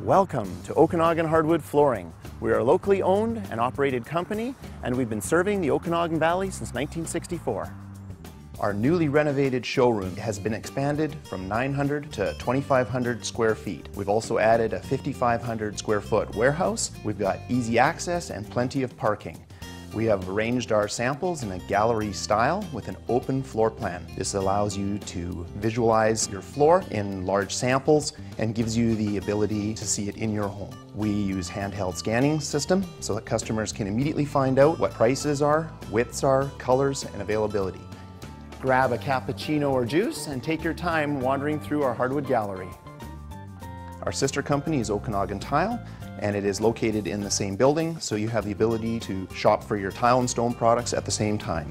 Welcome to Okanagan Hardwood Flooring. We are a locally owned and operated company, and we've been serving the Okanagan Valley since 1964. Our newly renovated showroom has been expanded from 900 to 2,500 square feet. We've also added a 5,500 square foot warehouse. We've got easy access and plenty of parking. We have arranged our samples in a gallery style with an open floor plan. This allows you to visualize your floor in large samples and gives you the ability to see it in your home. We use handheld scanning system so that customers can immediately find out what prices are, widths are, colors, and availability. Grab a cappuccino or juice and take your time wandering through our hardwood gallery. Our sister company is Okanagan Tile, and it is located in the same building, so you have the ability to shop for your tile and stone products at the same time.